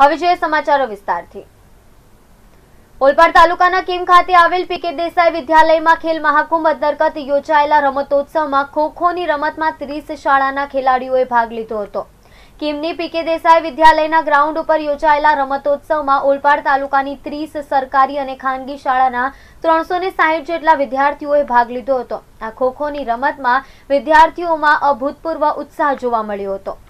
હવે જોઈએ સમાચારો વિસ્તારથી. ઓલપાડ તાલુકાના કીમ ખાતે આવેલ પીકે દેસાઈ વિદ્યાલયમાં ખેલ મહાકુંભ અંતર્ગત યોજાયેલા રમતોત્સવમાં ખોખોની રમતમાં ત્રીસ શાળાના ખેલાડીઓએ ભાગ લીધો હતો. કીમની પીકે દેસાઈ વિદ્યાલયના ગ્રાઉન્ડ ઉપર યોજાયેલા રમતોત્સવમાં ઓલપાડ તાલુકાની ત્રીસ સરકારી અને ખાનગી શાળાના ત્રણસો જેટલા વિદ્યાર્થીઓએ ભાગ લીધો હતો. આ ખોખોની રમતમાં વિદ્યાર્થીઓમાં અભૂતપૂર્વ ઉત્સાહ જોવા મળ્યો હતો.